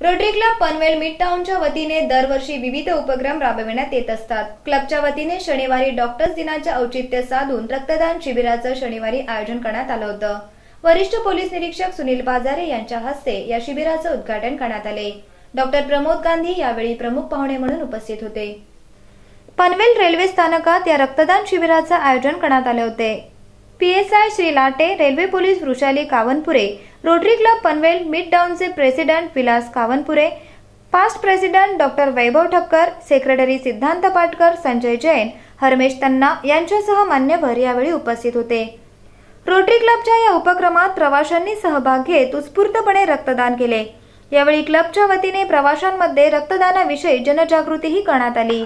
Rotary club Panvel mid टाउनच्या वतीने दरवर्षी विविध उपक्रम राबविण्यात येत असतात. क्लबच्या वतीने शनिवारी डॉक्टर्स दिनाचे औचित्य साधून रक्तदान शिबिराचं शनिवारी आयोजन करण्यात आलं होतं. वरिष्ठ पोलीस निरीक्षक सुनील बाजारे यांच्या हस्ते या शिबिराचं उद्घाटन करण्यात आले. डॉक्टर प्रमोद गांधी यावेळी प्रमुख पाहुणे म्हणून उपस्थित होते. पनवेल रेल्वे स्थानकात या रक्तदान शिबिराचं आयोजन करण्यात आले होते. PSI Shri Late railway police Vrushali Kavanpure Rotary Club Panvel mid टाउनचे president Vilas Kavanpure past president doctor Vaibhav Thakkar secretary Siddhant Patkar Sanjay Jain Harmesh तन्ना यांच्यासह मान्यवर यावेळी उपस्थित होते. रोटरी क्लबच्या या उपक्रमात प्रवाशांनी सहभाग घेत उत्स्फूर्तपणे रक्तदान केले. यावेळी क्लबच्या वतीने प्रवाशांमध्ये रक्तदानाविषयी जनजागृतीही करण्यात आली.